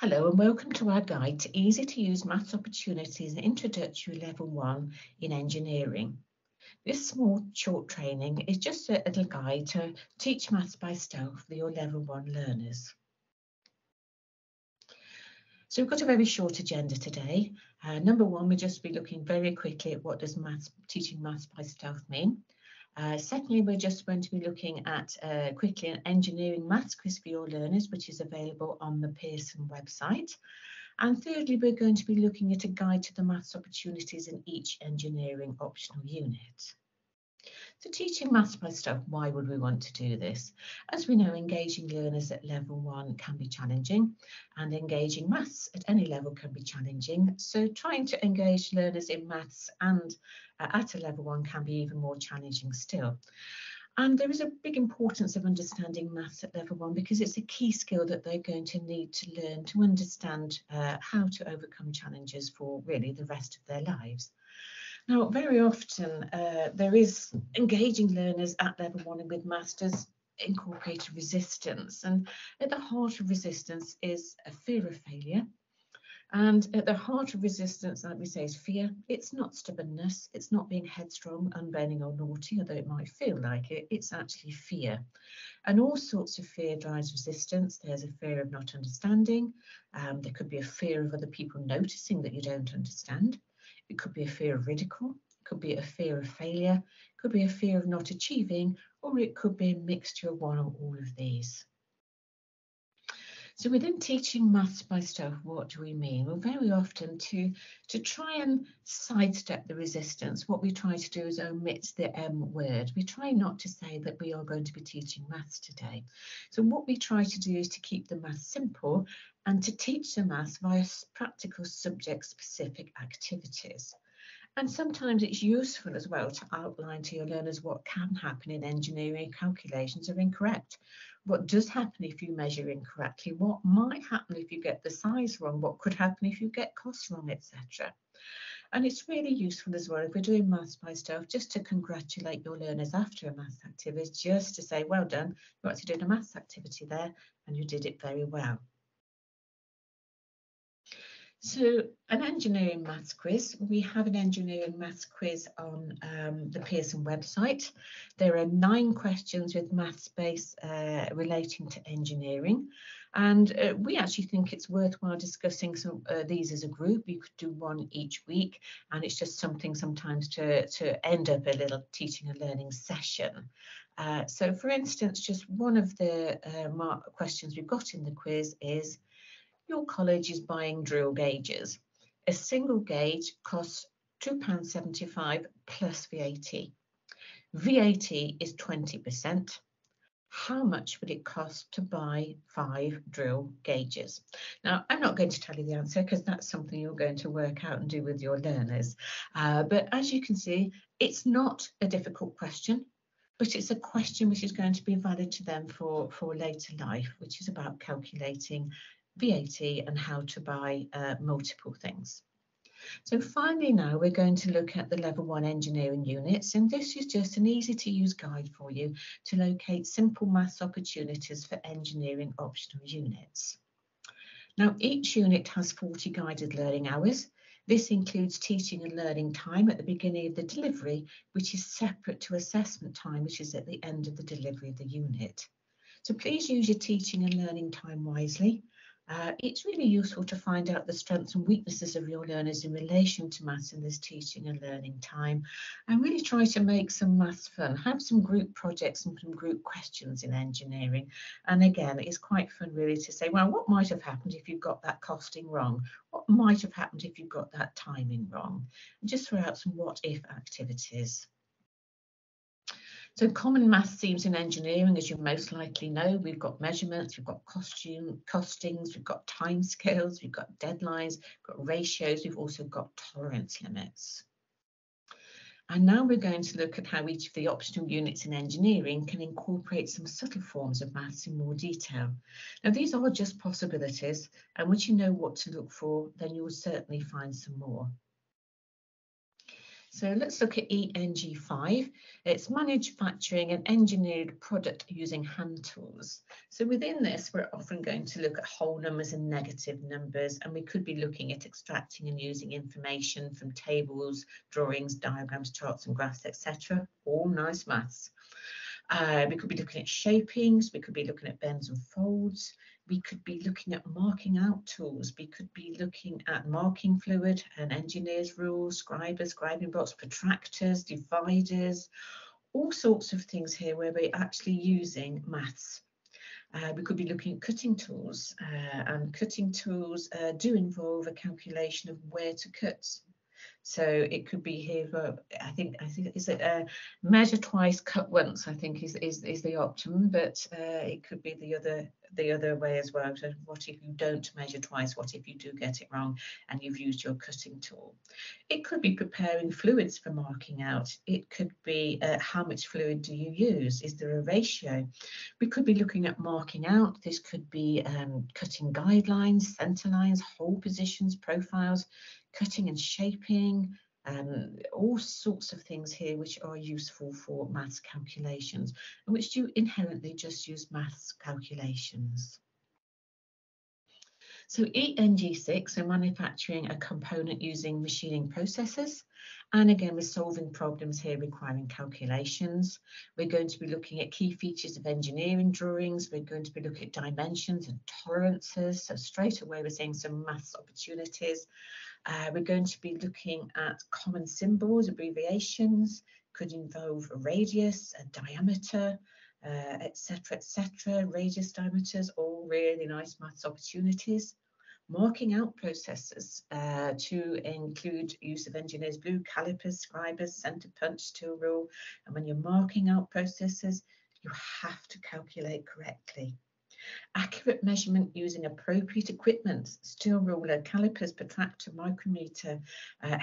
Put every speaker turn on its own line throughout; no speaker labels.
Hello and welcome to our guide to easy to use maths opportunities in introductory level one in engineering. This small short training is just a little guide to teach maths by stealth for your level one learners. So we've got a very short agenda today. Uh, number one, we'll just be looking very quickly at what does maths, teaching maths by stealth mean. Uh, secondly, we're just going to be looking at uh, quickly an engineering maths quiz for your learners, which is available on the Pearson website. And thirdly, we're going to be looking at a guide to the maths opportunities in each engineering optional unit. So teaching maths by stealth, why would we want to do this? As we know, engaging learners at level one can be challenging and engaging maths at any level can be challenging. So trying to engage learners in maths and uh, at a level one can be even more challenging still. And there is a big importance of understanding maths at level one because it's a key skill that they're going to need to learn to understand uh, how to overcome challenges for really the rest of their lives. Now, very often uh, there is engaging learners at level one and with masters incorporated resistance. And at the heart of resistance is a fear of failure. And at the heart of resistance, like we say, is fear. It's not stubbornness. It's not being headstrong, unbending or naughty, although it might feel like it. It's actually fear. And all sorts of fear drives resistance. There's a fear of not understanding. Um, there could be a fear of other people noticing that you don't understand. It could be a fear of ridicule, it could be a fear of failure, it could be a fear of not achieving, or it could be a mixture of one or all of these. So within teaching maths by stealth, what do we mean? Well, very often to, to try and sidestep the resistance, what we try to do is omit the M word. We try not to say that we are going to be teaching maths today. So what we try to do is to keep the maths simple and to teach the maths via practical subject specific activities. And sometimes it's useful as well to outline to your learners what can happen in engineering calculations are incorrect. What does happen if you measure incorrectly? What might happen if you get the size wrong? What could happen if you get costs wrong, etc. And it's really useful as well if we're doing maths by stealth, just to congratulate your learners after a maths activity, just to say, well done, you actually did a maths activity there and you did it very well. So an engineering maths quiz. We have an engineering maths quiz on um, the Pearson website. There are nine questions with maths base uh, relating to engineering. And uh, we actually think it's worthwhile discussing some uh, these as a group. You could do one each week, and it's just something sometimes to, to end up a little teaching and learning session. Uh, so for instance, just one of the uh, questions we've got in the quiz is, your college is buying drill gauges. A single gauge costs £2.75 plus VAT. VAT is 20%. How much would it cost to buy five drill gauges? Now, I'm not going to tell you the answer because that's something you're going to work out and do with your learners. Uh, but as you can see, it's not a difficult question, but it's a question which is going to be valid to them for, for later life, which is about calculating VAT and how to buy uh, multiple things. So finally now we're going to look at the level one engineering units and this is just an easy to use guide for you to locate simple maths opportunities for engineering optional units. Now each unit has 40 guided learning hours. This includes teaching and learning time at the beginning of the delivery, which is separate to assessment time, which is at the end of the delivery of the unit. So please use your teaching and learning time wisely. Uh, it's really useful to find out the strengths and weaknesses of your learners in relation to maths in this teaching and learning time and really try to make some maths fun. Have some group projects and some group questions in engineering. And again, it's quite fun really to say, well, what might have happened if you got that costing wrong? What might have happened if you got that timing wrong? And just throw out some what if activities. So common math themes in engineering, as you most likely know, we've got measurements, we've got costume, costings, we've got time scales, we've got deadlines, we've got ratios, we've also got tolerance limits. And now we're going to look at how each of the optional units in engineering can incorporate some subtle forms of maths in more detail. Now, these are just possibilities, and once you know what to look for, then you will certainly find some more. So let's look at ENG5. It's manufacturing an engineered product using hand tools. So within this, we're often going to look at whole numbers and negative numbers, and we could be looking at extracting and using information from tables, drawings, diagrams, charts and graphs, etc. All nice maths. Uh, we could be looking at shapings, we could be looking at bends and folds, we could be looking at marking out tools, we could be looking at marking fluid and engineer's rules, scribers, scribing blocks, protractors, dividers, all sorts of things here where we're actually using maths. Uh, we could be looking at cutting tools uh, and cutting tools uh, do involve a calculation of where to cut so it could be here. But I think I think is it uh, measure twice, cut once. I think is is is the optimum, but uh, it could be the other the other way as well. So what if you don't measure twice? What if you do get it wrong and you've used your cutting tool? It could be preparing fluids for marking out. It could be uh, how much fluid do you use? Is there a ratio? We could be looking at marking out. This could be um, cutting guidelines, center lines, hole positions, profiles cutting and shaping, um, all sorts of things here which are useful for maths calculations and which do inherently just use maths calculations. So ENG6, so manufacturing a component using machining processes. And again, we're solving problems here requiring calculations. We're going to be looking at key features of engineering drawings. We're going to be looking at dimensions and tolerances. So straight away, we're seeing some maths opportunities. Uh, we're going to be looking at common symbols, abbreviations, could involve a radius, a diameter, etc., uh, etc. Et radius diameters, all really nice maths opportunities. Marking out processes uh, to include use of engineer's blue, calipers, scribers, center punch, tool rule. And when you're marking out processes, you have to calculate correctly. Accurate measurement using appropriate equipment, steel ruler, calipers, protractor, micrometer, uh,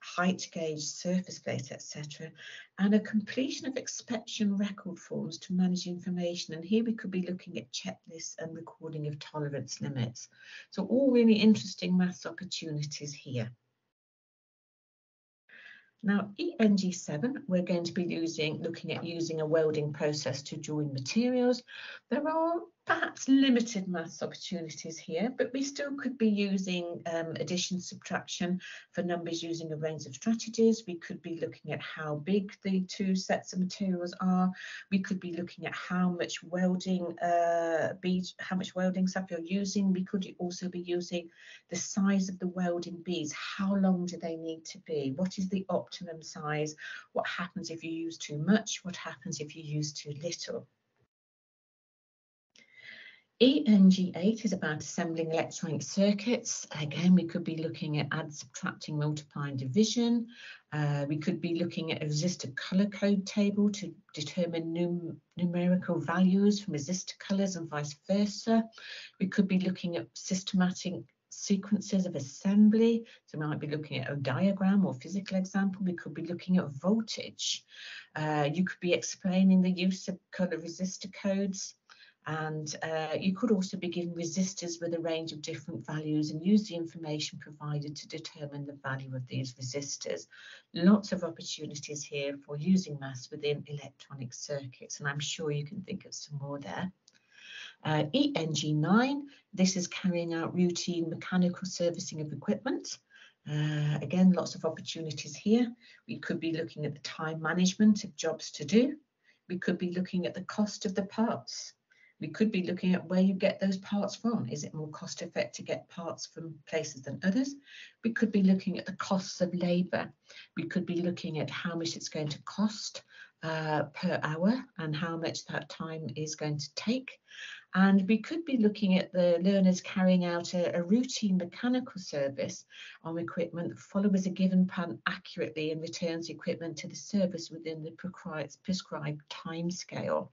height gauge, surface plate, etc. And a completion of inspection record forms to manage information. And here we could be looking at checklists and recording of tolerance limits. So all really interesting maths opportunities here. Now, ENG7, we're going to be using, looking at using a welding process to join materials. There are perhaps limited maths opportunities here, but we still could be using um, addition, subtraction for numbers using a range of strategies. We could be looking at how big the two sets of materials are. We could be looking at how much welding uh, beads, how much welding stuff you're using. We could also be using the size of the welding beads. How long do they need to be? What is the optimum size? What happens if you use too much? What happens if you use too little? ENG8 is about assembling electronic circuits. Again, we could be looking at add, subtracting, multiplying, division. Uh, we could be looking at a resistor color code table to determine num numerical values from resistor colors and vice versa. We could be looking at systematic sequences of assembly. So we might be looking at a diagram or physical example. We could be looking at voltage. Uh, you could be explaining the use of color resistor codes. And uh, you could also be given resistors with a range of different values and use the information provided to determine the value of these resistors. Lots of opportunities here for using maths within electronic circuits, and I'm sure you can think of some more there. Uh, ENG9, this is carrying out routine mechanical servicing of equipment. Uh, again, lots of opportunities here. We could be looking at the time management of jobs to do. We could be looking at the cost of the parts. We could be looking at where you get those parts from. Is it more cost effective to get parts from places than others? We could be looking at the costs of labour. We could be looking at how much it's going to cost uh, per hour and how much that time is going to take. And we could be looking at the learners carrying out a, a routine mechanical service on equipment that follows a given plan accurately and returns equipment to the service within the prescribed time scale.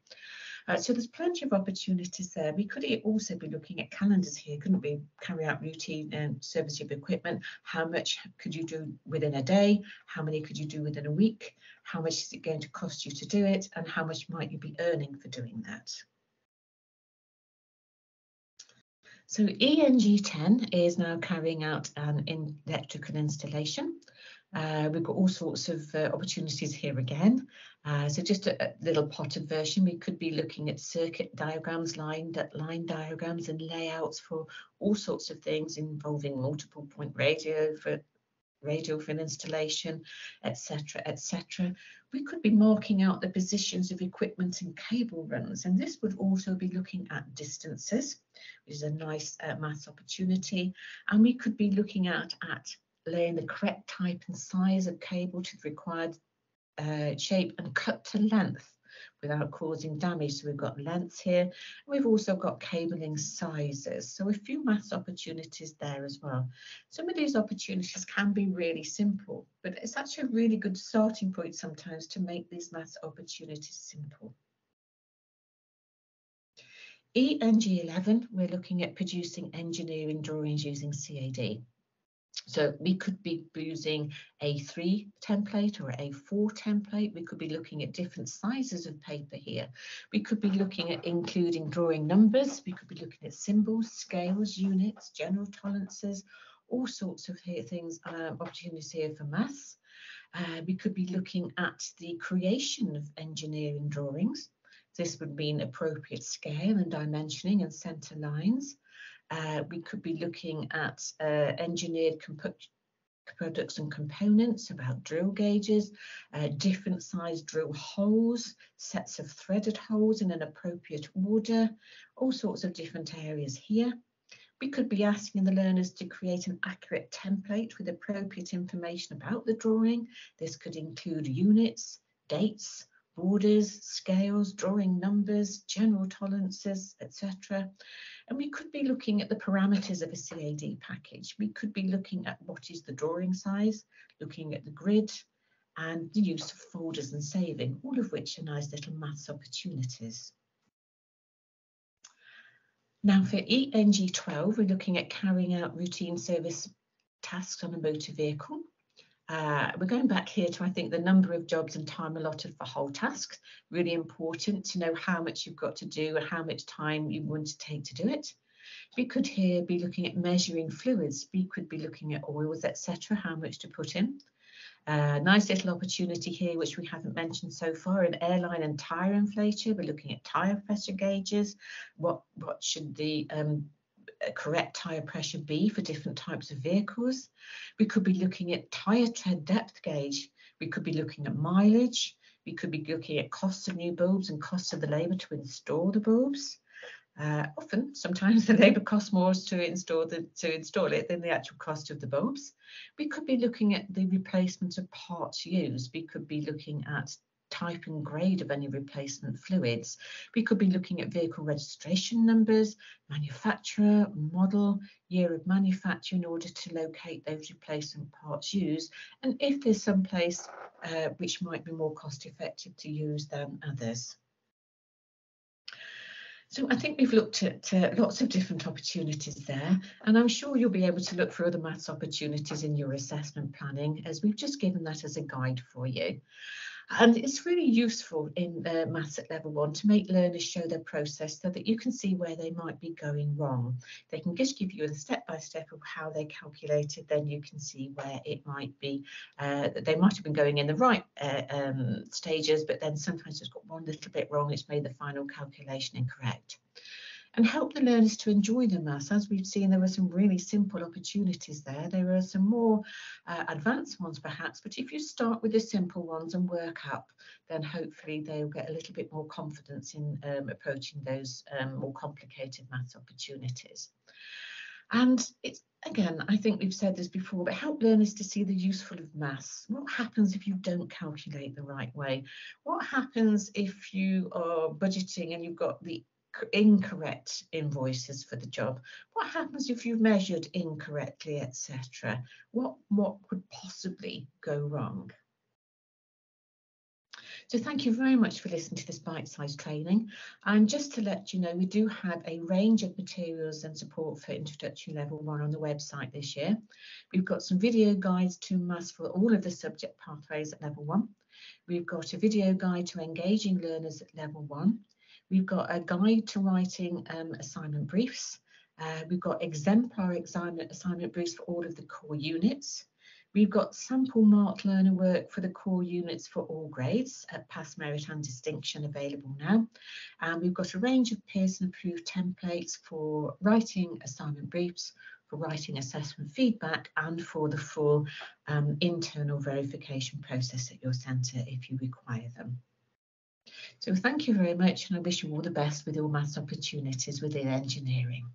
Uh, so there's plenty of opportunities there. We could also be looking at calendars here, couldn't we? Carry out routine and service of equipment. How much could you do within a day? How many could you do within a week? How much is it going to cost you to do it? And how much might you be earning for doing that? So ENG10 is now carrying out an electrical installation. Uh, we've got all sorts of uh, opportunities here again. Uh, so just a, a, little potted version, we could be looking at circuit diagrams, line, line diagrams and layouts for all sorts of things involving multiple point radio for radio for an installation, etc., etc. We could be marking out the positions of equipment and cable runs, and this would also be looking at distances, which is a nice uh, maths opportunity, and we could be looking at at laying the correct type and size of cable to the required uh, shape and cut to length without causing damage. So we've got lengths here. We've also got cabling sizes. So a few maths opportunities there as well. Some of these opportunities can be really simple, but it's actually a really good starting point sometimes to make these maths opportunities simple. ENG11, we're looking at producing engineering drawings using CAD. So we could be using A3 template or A4 template. We could be looking at different sizes of paper here. We could be looking at including drawing numbers. We could be looking at symbols, scales, units, general tolerances, all sorts of things, uh, opportunities here for maths. Uh, we could be looking at the creation of engineering drawings. This would mean appropriate scale and dimensioning and centre lines. Uh, we could be looking at uh, engineered products and components, about drill gauges, uh, different size drill holes, sets of threaded holes in an appropriate order, all sorts of different areas here. We could be asking the learners to create an accurate template with appropriate information about the drawing. This could include units, dates, borders, scales, drawing numbers, general tolerances, etc. And we could be looking at the parameters of a CAD package. We could be looking at what is the drawing size, looking at the grid, and the use of folders and saving, all of which are nice little maths opportunities. Now for ENG12, we're looking at carrying out routine service tasks on a motor vehicle. Uh, we're going back here to, I think, the number of jobs and time allotted for whole tasks. Really important to know how much you've got to do and how much time you want to take to do it. We could here be looking at measuring fluids. We could be looking at oils, etc., how much to put in. Uh, nice little opportunity here, which we haven't mentioned so far, an airline and tyre inflator. We're looking at tyre pressure gauges. What, what should the um, correct tyre pressure be for different types of vehicles. We could be looking at tyre tread depth gauge. We could be looking at mileage. We could be looking at costs of new bulbs and costs of the labour to install the bulbs. Uh, often, sometimes the labour costs more to install the, to install it than the actual cost of the bulbs. We could be looking at the replacement of parts used. We could be looking at type and grade of any replacement fluids. We could be looking at vehicle registration numbers, manufacturer, model, year of manufacture in order to locate those replacement parts used and if there's some place uh, which might be more cost effective to use than others. So I think we've looked at uh, lots of different opportunities there, and I'm sure you'll be able to look for other maths opportunities in your assessment planning as we've just given that as a guide for you. And it's really useful in the maths at level one to make learners show their process so that you can see where they might be going wrong. They can just give you a step by step of how they calculated, then you can see where it might be uh, they might have been going in the right uh, um, stages, but then sometimes it's got one little bit wrong, it's made the final calculation incorrect and help the learners to enjoy the maths. As we've seen, there were some really simple opportunities there. There are some more uh, advanced ones perhaps, but if you start with the simple ones and work up, then hopefully they'll get a little bit more confidence in um, approaching those um, more complicated maths opportunities. And it's again, I think we've said this before, but help learners to see the useful of maths. What happens if you don't calculate the right way? What happens if you are budgeting and you've got the incorrect invoices for the job? What happens if you've measured incorrectly, etc.? What, what could possibly go wrong? So thank you very much for listening to this bite-sized training. And just to let you know, we do have a range of materials and support for introductory level one on the website this year. We've got some video guides to maths for all of the subject pathways at level one. We've got a video guide to engaging learners at level one. We've got a guide to writing um, assignment briefs. Uh, we've got exemplar assignment, assignment briefs for all of the core units. We've got sample marked learner work for the core units for all grades at pass merit and distinction available now. And we've got a range of Pearson approved templates for writing assignment briefs, for writing assessment feedback and for the full um, internal verification process at your centre if you require them. So thank you very much and I wish you all the best with your maths opportunities within engineering.